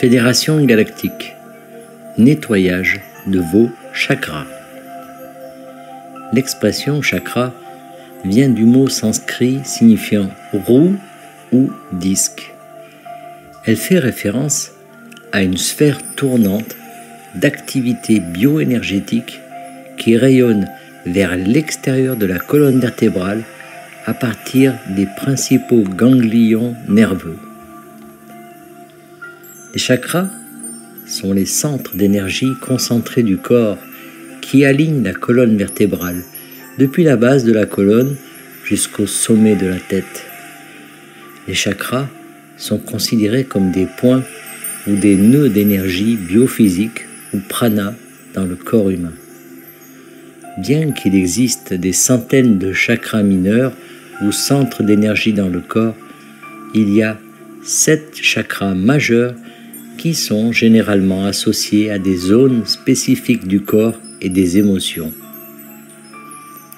Fédération galactique. Nettoyage de vos chakras. L'expression chakra vient du mot sanskrit signifiant roue ou disque. Elle fait référence à une sphère tournante d'activité bioénergétique qui rayonne vers l'extérieur de la colonne vertébrale à partir des principaux ganglions nerveux. Les chakras sont les centres d'énergie concentrés du corps qui alignent la colonne vertébrale depuis la base de la colonne jusqu'au sommet de la tête. Les chakras sont considérés comme des points ou des nœuds d'énergie biophysique ou prana dans le corps humain. Bien qu'il existe des centaines de chakras mineurs ou centres d'énergie dans le corps, il y a sept chakras majeurs qui sont généralement associés à des zones spécifiques du corps et des émotions.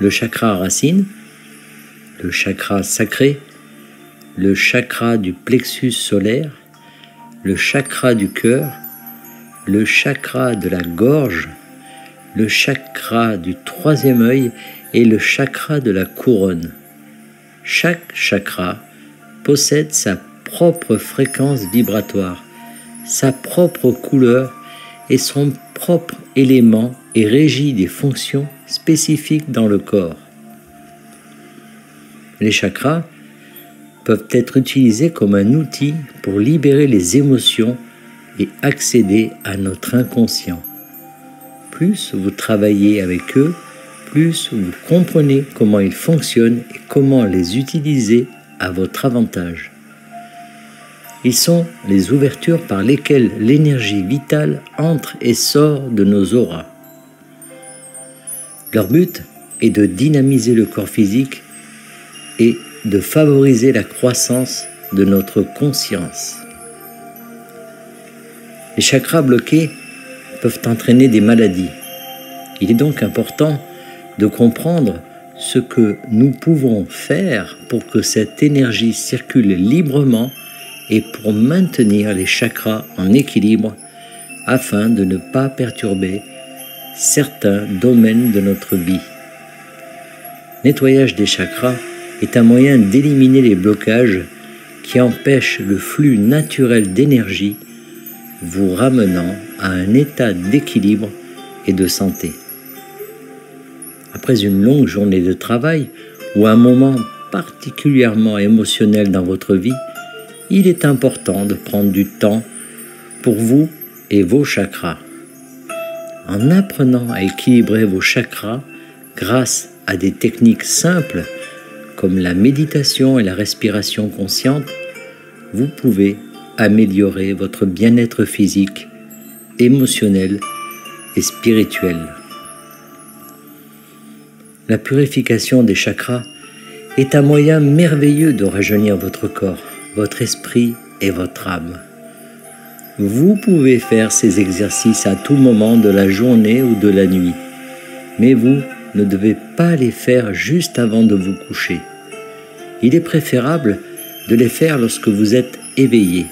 Le chakra racine, le chakra sacré, le chakra du plexus solaire, le chakra du cœur, le chakra de la gorge, le chakra du troisième œil et le chakra de la couronne. Chaque chakra possède sa propre fréquence vibratoire, sa propre couleur et son propre élément et régit des fonctions spécifiques dans le corps. Les chakras peuvent être utilisés comme un outil pour libérer les émotions et accéder à notre inconscient. Plus vous travaillez avec eux, plus vous comprenez comment ils fonctionnent et comment les utiliser à votre avantage. Ils sont les ouvertures par lesquelles l'énergie vitale entre et sort de nos auras. Leur but est de dynamiser le corps physique et de favoriser la croissance de notre conscience. Les chakras bloqués peuvent entraîner des maladies. Il est donc important de comprendre ce que nous pouvons faire pour que cette énergie circule librement et pour maintenir les chakras en équilibre afin de ne pas perturber certains domaines de notre vie. Nettoyage des chakras est un moyen d'éliminer les blocages qui empêchent le flux naturel d'énergie, vous ramenant à un état d'équilibre et de santé. Après une longue journée de travail ou un moment particulièrement émotionnel dans votre vie, il est important de prendre du temps pour vous et vos chakras. En apprenant à équilibrer vos chakras grâce à des techniques simples comme la méditation et la respiration consciente, vous pouvez améliorer votre bien-être physique, émotionnel et spirituel. La purification des chakras est un moyen merveilleux de rajeunir votre corps votre esprit et votre âme. Vous pouvez faire ces exercices à tout moment de la journée ou de la nuit, mais vous ne devez pas les faire juste avant de vous coucher. Il est préférable de les faire lorsque vous êtes éveillé,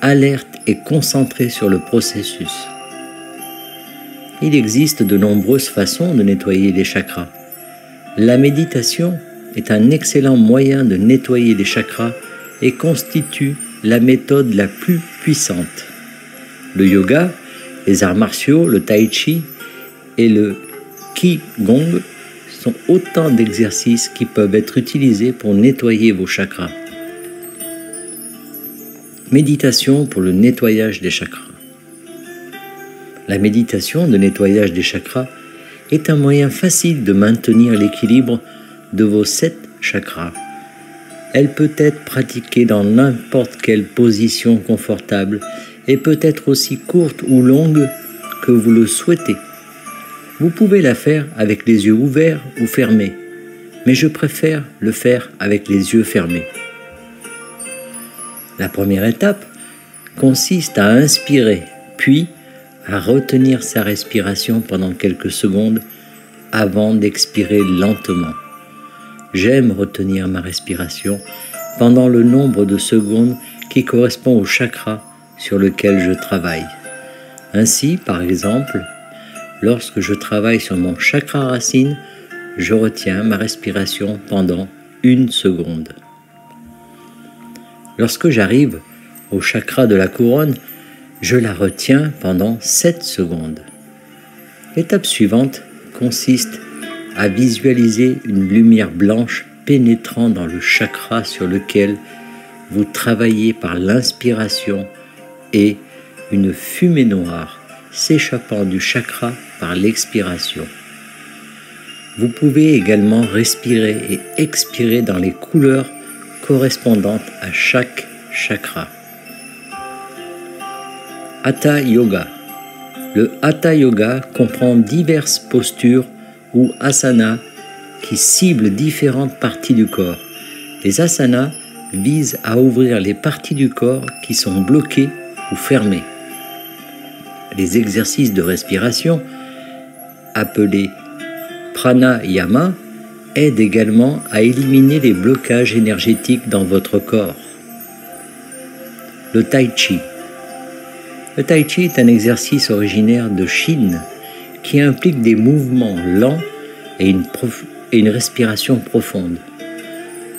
alerte et concentré sur le processus. Il existe de nombreuses façons de nettoyer les chakras. La méditation est un excellent moyen de nettoyer les chakras et constitue la méthode la plus puissante. Le yoga, les arts martiaux, le tai chi et le qigong sont autant d'exercices qui peuvent être utilisés pour nettoyer vos chakras. Méditation pour le nettoyage des chakras. La méditation de nettoyage des chakras est un moyen facile de maintenir l'équilibre de vos sept chakras elle peut être pratiquée dans n'importe quelle position confortable et peut être aussi courte ou longue que vous le souhaitez. Vous pouvez la faire avec les yeux ouverts ou fermés, mais je préfère le faire avec les yeux fermés. La première étape consiste à inspirer, puis à retenir sa respiration pendant quelques secondes avant d'expirer lentement. J'aime retenir ma respiration pendant le nombre de secondes qui correspond au chakra sur lequel je travaille. Ainsi, par exemple, lorsque je travaille sur mon chakra racine, je retiens ma respiration pendant une seconde. Lorsque j'arrive au chakra de la couronne, je la retiens pendant 7 secondes. L'étape suivante consiste visualiser une lumière blanche pénétrant dans le chakra sur lequel vous travaillez par l'inspiration et une fumée noire s'échappant du chakra par l'expiration. Vous pouvez également respirer et expirer dans les couleurs correspondantes à chaque chakra. Hatha Yoga. Le Hatha Yoga comprend diverses postures ou asanas qui ciblent différentes parties du corps. Les asanas visent à ouvrir les parties du corps qui sont bloquées ou fermées. Les exercices de respiration, appelés pranayama, aident également à éliminer les blocages énergétiques dans votre corps. Le tai chi. Le tai chi est un exercice originaire de Chine qui implique des mouvements lents et une, respiration profonde.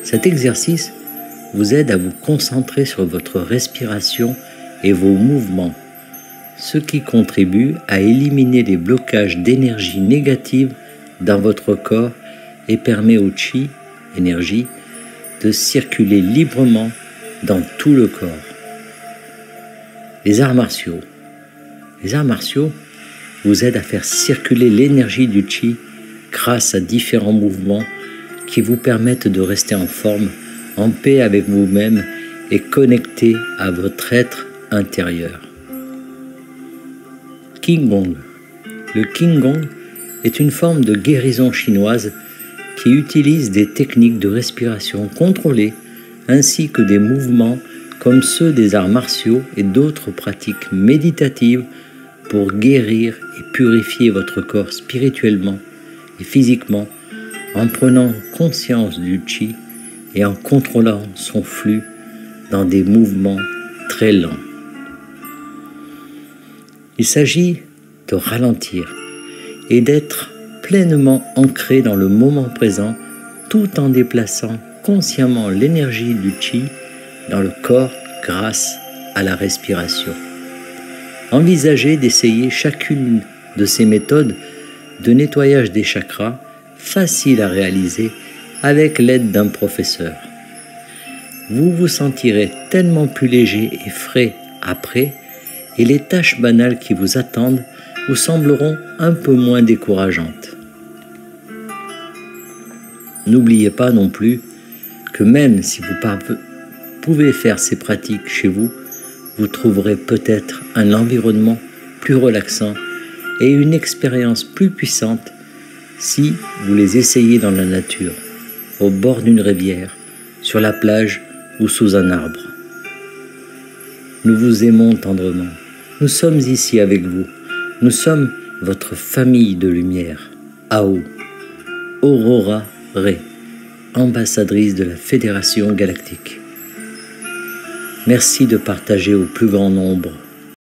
Cet exercice vous aide à vous concentrer sur votre respiration et vos mouvements, ce qui contribue à éliminer les blocages d'énergie négative dans votre corps et permet au chi, énergie, de circuler librement dans tout le corps. Les arts martiaux. Les arts martiaux vous aident à faire circuler l'énergie du chi grâce à différents mouvements qui vous permettent de rester en forme, en paix avec vous-même et connecté à votre être intérieur. Qigong. Le Qigong est une forme de guérison chinoise qui utilise des techniques de respiration contrôlée ainsi que des mouvements comme ceux des arts martiaux et d'autres pratiques méditatives pour guérir et purifier votre corps spirituellement et physiquement en prenant conscience du chi et en contrôlant son flux dans des mouvements très lents. Il s'agit de ralentir et d'être pleinement ancré dans le moment présent tout en déplaçant consciemment l'énergie du chi dans le corps grâce à la respiration. Envisagez d'essayer chacune de ces méthodes de nettoyage des chakras facile à réaliser avec l'aide d'un professeur. Vous vous sentirez tellement plus léger et frais après et les tâches banales qui vous attendent vous sembleront un peu moins décourageantes. N'oubliez pas non plus que même si vous pouvez faire ces pratiques chez vous, vous trouverez peut-être un environnement plus relaxant et une expérience plus puissante si vous les essayez dans la nature, au bord d'une rivière, sur la plage ou sous un arbre. Nous vous aimons tendrement. Nous sommes ici avec vous. Nous sommes votre famille de lumière. Ao, Aurora Ré, ambassadrice de la Fédération galactique. Merci de partager au plus grand nombre